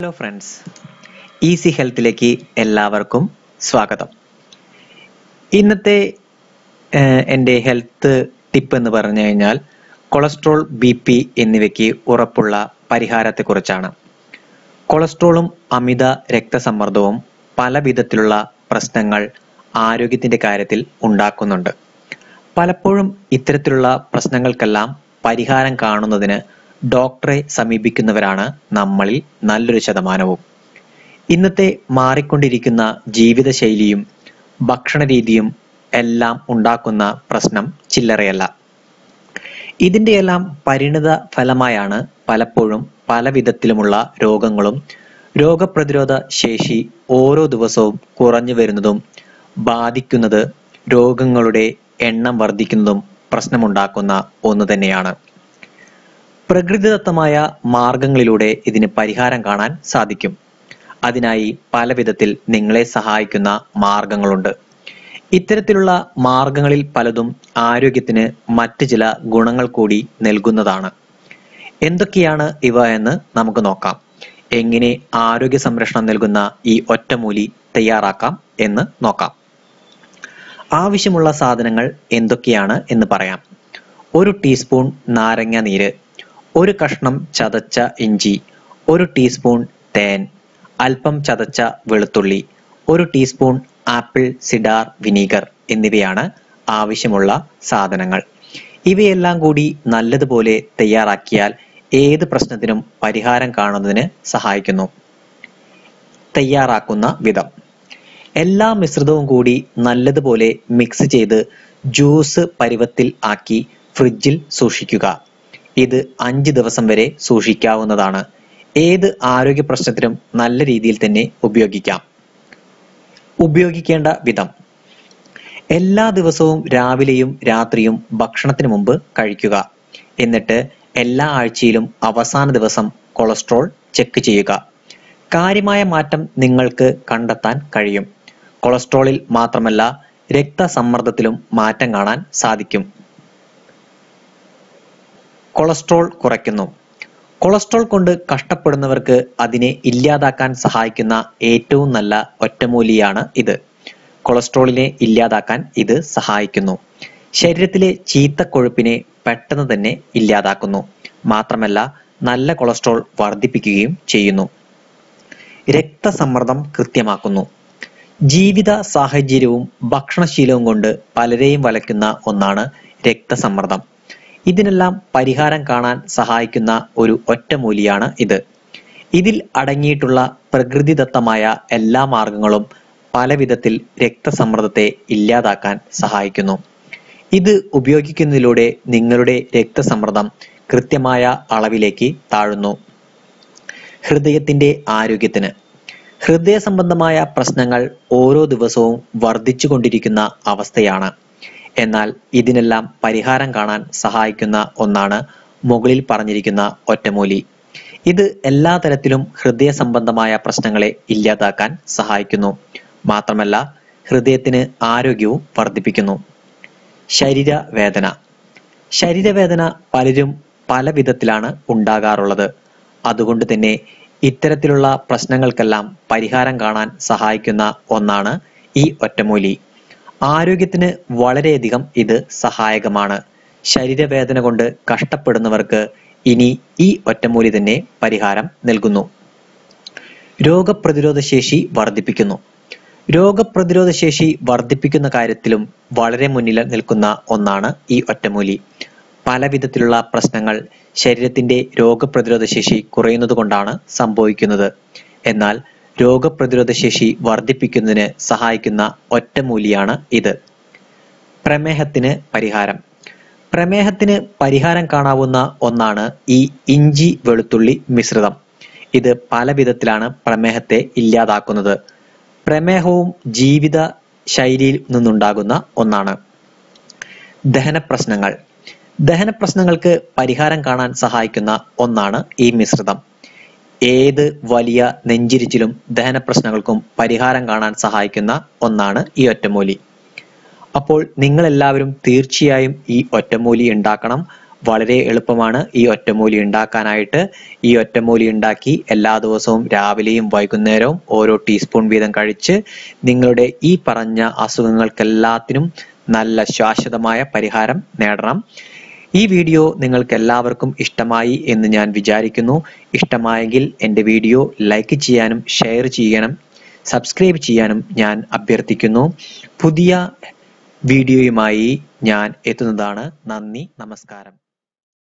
Hello friends easy ഹെൽത്തിലേക്ക് എല്ലാവർക്കും സ്വാഗതം. ഇന്നത്തെ എന്റെ ഹെൽത്ത് ടിപ്പ് എന്ന് പറഞ്ഞു കഴിഞ്ഞാൽ കൊളസ്ട്രോൾ ബി പി എന്നിവയ്ക്ക് ഉറപ്പുള്ള പരിഹാരത്തെക്കുറിച്ചാണ്. കൊളസ്ട്രോളും അമിത രക്തസമ്മർദ്ദവും പല വിധത്തിലുള്ള പ്രശ്നങ്ങൾ ആരോഗ്യത്തിന്റെ കാര്യത്തിൽ ഉണ്ടാക്കുന്നുണ്ട്. പലപ്പോഴും ഇത്തരത്തിലുള്ള പ്രശ്നങ്ങൾക്കെല്ലാം പരിഹാരം കാണുന്നതിന് ഡോക്ടറെ സമീപിക്കുന്നവരാണ് നമ്മളിൽ നല്ലൊരു ശതമാനവും. ഇന്നത്തെ മാറിക്കൊണ്ടിരിക്കുന്ന ജീവിതശൈലിയും ഭക്ഷണരീതിയും എല്ലാം ഉണ്ടാക്കുന്ന പ്രശ്നം ചില്ലറയല്ല. ഇതിന്റെയെല്ലാം പരിണിത ഫലമായാണ് പലപ്പോഴും പല വിധത്തിലുമുള്ള രോഗങ്ങളും. രോഗപ്രതിരോധ ശേഷി ഓരോ ദിവസവും കുറഞ്ഞു വരുന്നതും ബാധിക്കുന്നത് രോഗങ്ങളുടെ എണ്ണം വർദ്ധിക്കുന്നതും പ്രശ്നമുണ്ടാക്കുന്ന ഒന്ന് തന്നെയാണ്. പ്രകൃതിദത്തമായ മാർഗങ്ങളിലൂടെ ഇതിന് പരിഹാരം കാണാൻ സാധിക്കും. അതിനായി പല വിധത്തിൽ നിങ്ങളെ സഹായിക്കുന്ന മാർഗങ്ങളുണ്ട്. ഇത്തരത്തിലുള്ള മാർഗങ്ങളിൽ പലതും ആരോഗ്യത്തിന് മറ്റ് ചില ഗുണങ്ങൾ കൂടി നൽകുന്നതാണ്. എന്തൊക്കെയാണ് ഇവ എന്ന് നമുക്ക് നോക്കാം. എങ്ങനെ ആരോഗ്യ സംരക്ഷണം നൽകുന്ന ഈ ഒറ്റമൂലി തയ്യാറാക്കാം എന്ന് നോക്കാം. ആവശ്യമുള്ള സാധനങ്ങൾ എന്തൊക്കെയാണ് എന്ന് പറയാം. ഒരു ടീസ്പൂൺ നാരങ്ങ നീര് ഒരു കഷ്ണം ചതച്ച ഇഞ്ചി ഒരു ടീസ്പൂൺ തേൻ അല്പം ചതച്ച വെളുത്തുള്ളി ഒരു ടീസ്പൂൺ ആപ്പിൾ സിഡാർ വിനീഗർ എന്നിവയാണ് ആവശ്യമുള്ള സാധനങ്ങൾ. ഇവയെല്ലാം കൂടി നല്ലതുപോലെ തയ്യാറാക്കിയാൽ ഏത് പ്രശ്നത്തിനും പരിഹാരം കാണുന്നതിന് സഹായിക്കുന്നു. തയ്യാറാക്കുന്ന വിധം. എല്ലാ മിശ്രിതവും കൂടി നല്ലതുപോലെ മിക്സ് ചെയ്ത് ജ്യൂസ് പരുവത്തിൽ ആക്കി ഫ്രിഡ്ജിൽ സൂക്ഷിക്കുക. ഇത് അഞ്ച് ദിവസം വരെ സൂക്ഷിക്കാവുന്നതാണ്. ഏത് ആരോഗ്യ പ്രശ്നത്തിനും നല്ല രീതിയിൽ തന്നെ ഉപയോഗിക്കാം. ഉപയോഗിക്കേണ്ട വിധം. എല്ലാ ദിവസവും രാവിലെയും രാത്രിയും ഭക്ഷണത്തിന് മുമ്പ് കഴിക്കുക. എന്നിട്ട് എല്ലാ ആഴ്ചയിലും അവസാന ദിവസം കൊളസ്ട്രോൾ ചെക്ക് ചെയ്യുക. കാര്യമായ മാറ്റം നിങ്ങൾക്ക് കണ്ടെത്താൻ കഴിയും. കൊളസ്ട്രോളിൽ മാത്രമല്ല രക്തസമ്മർദ്ദത്തിലും മാറ്റം കാണാൻ സാധിക്കും. കൊളസ്ട്രോൾ കുറയ്ക്കുന്നു. കൊളസ്ട്രോൾ കൊണ്ട് കഷ്ടപ്പെടുന്നവർക്ക് അതിനെ ഇല്ലാതാക്കാൻ സഹായിക്കുന്ന ഏറ്റവും നല്ല ഒറ്റമൂലിയാണ് ഇത്. കൊളസ്ട്രോളിനെ ഇല്ലാതാക്കാൻ ഇത് സഹായിക്കുന്നു. ശരീരത്തിലെ ചീത്ത കൊഴുപ്പിനെ പെട്ടെന്ന് തന്നെ ഇല്ലാതാക്കുന്നു. മാത്രമല്ല നല്ല കൊളസ്ട്രോൾ വർദ്ധിപ്പിക്കുകയും ചെയ്യുന്നു. രക്തസമ്മർദ്ദം കൃത്യമാക്കുന്നു. ജീവിത സാഹചര്യവും ഭക്ഷണശീലവും കൊണ്ട് പലരെയും വലയ്ക്കുന്ന ഒന്നാണ് രക്തസമ്മർദ്ദം. ഇതിനെല്ലാം പരിഹാരം കാണാൻ സഹായിക്കുന്ന ഒരു ഒറ്റമൂലിയാണ് ഇത്. ഇതിൽ അടങ്ങിയിട്ടുള്ള പ്രകൃതിദത്തമായ എല്ലാ മാർഗങ്ങളും പല വിധത്തിൽ രക്തസമ്മർദ്ദത്തെ ഇല്ലാതാക്കാൻ സഹായിക്കുന്നു. ഇത് ഉപയോഗിക്കുന്നതിലൂടെ നിങ്ങളുടെ രക്തസമ്മർദ്ദം കൃത്യമായ അളവിലേക്ക് താഴുന്നു. ഹൃദയത്തിന്റെ ആരോഗ്യത്തിന്. ഹൃദയ സംബന്ധമായ പ്രശ്നങ്ങൾ ഓരോ ദിവസവും വർദ്ധിച്ചുകൊണ്ടിരിക്കുന്ന അവസ്ഥയാണ്. എന്നാൽ ഇതിനെല്ലാം പരിഹാരം കാണാൻ സഹായിക്കുന്ന ഒന്നാണ് മുകളിൽ പറഞ്ഞിരിക്കുന്ന ഒറ്റമൂലി. ഇത് എല്ലാ തരത്തിലും ഹൃദയ സംബന്ധമായ പ്രശ്നങ്ങളെ ഇല്ലാതാക്കാൻ സഹായിക്കുന്നു. മാത്രമല്ല ഹൃദയത്തിന് ആരോഗ്യവും വർദ്ധിപ്പിക്കുന്നു. ശരീരവേദന ശരീരവേദന പലരും പല വിധത്തിലാണ് ഉണ്ടാകാറുള്ളത്. അതുകൊണ്ട് തന്നെ ഇത്തരത്തിലുള്ള പ്രശ്നങ്ങൾക്കെല്ലാം പരിഹാരം കാണാൻ സഹായിക്കുന്ന ഒന്നാണ് ഈ ഒറ്റമൂലി. ആരോഗ്യത്തിന് വളരെയധികം ഇത് സഹായകമാണ്. ശരീരവേദന കൊണ്ട് കഷ്ടപ്പെടുന്നവർക്ക് ഇനി ഈ ഒറ്റമൂലി തന്നെ പരിഹാരം നൽകുന്നു. രോഗപ്രതിരോധ ശേഷി വർദ്ധിപ്പിക്കുന്നു. രോഗപ്രതിരോധ ശേഷി വർദ്ധിപ്പിക്കുന്ന കാര്യത്തിലും വളരെ മുന്നിൽ നിൽക്കുന്ന ഒന്നാണ് ഈ ഒറ്റമൂലി. പല വിധത്തിലുള്ള പ്രശ്നങ്ങൾ ശരീരത്തിന്റെ രോഗപ്രതിരോധ ശേഷി കുറയുന്നത് കൊണ്ടാണ് സംഭവിക്കുന്നത്. എന്നാൽ രോഗപ്രതിരോധ ശേഷി വർദ്ധിപ്പിക്കുന്നതിന് സഹായിക്കുന്ന ഒറ്റമൂലിയാണ് ഇത്. പ്രമേഹത്തിന് പരിഹാരം. പ്രമേഹത്തിന് പരിഹാരം കാണാവുന്ന ഒന്നാണ് ഈ ഇഞ്ചി വെളുത്തുള്ളി മിശ്രിതം. ഇത് പല വിധത്തിലാണ് പ്രമേഹത്തെ ഇല്ലാതാക്കുന്നത്. പ്രമേഹവും ജീവിത ശൈലിയിൽ നിന്നുണ്ടാകുന്ന ഒന്നാണ്. ദഹന പ്രശ്നങ്ങൾ ദഹന പ്രശ്നങ്ങൾക്ക് പരിഹാരം കാണാൻ സഹായിക്കുന്ന ഒന്നാണ് ഈ മിശ്രിതം. ഏത് വലിയ നെഞ്ചിരിച്ചിലും ദഹന പ്രശ്നങ്ങൾക്കും പരിഹാരം കാണാൻ സഹായിക്കുന്ന ഒന്നാണ് ഈ ഒറ്റമൂലി. അപ്പോൾ നിങ്ങൾ എല്ലാവരും തീർച്ചയായും ഈ ഒറ്റമൂലി ഉണ്ടാക്കണം. വളരെ എളുപ്പമാണ് ഈ ഒറ്റമൂലി ഉണ്ടാക്കാനായിട്ട്. ഈ ഒറ്റമൂലി ഉണ്ടാക്കി എല്ലാ ദിവസവും രാവിലെയും വൈകുന്നേരവും ഓരോ ടീസ്പൂൺ വീതം കഴിച്ച് നിങ്ങളുടെ ഈ പറഞ്ഞ അസുഖങ്ങൾക്കെല്ലാത്തിനും നല്ല ശാശ്വതമായ പരിഹാരം നേടണം. ഈ വീഡിയോ നിങ്ങൾക്ക് എല്ലാവർക്കും ഇഷ്ടമായി എന്ന് ഞാൻ വിചാരിക്കുന്നു. ഇഷ്ടമായെങ്കിൽ എന്റെ വീഡിയോ ലൈക്ക് ചെയ്യാനും ഷെയർ ചെയ്യാനും സബ്സ്ക്രൈബ് ചെയ്യാനും ഞാൻ അഭ്യർത്ഥിക്കുന്നു. പുതിയ വീഡിയോയുമായി ഞാൻ എത്തുന്നതാണ്. നന്ദി നമസ്കാരം.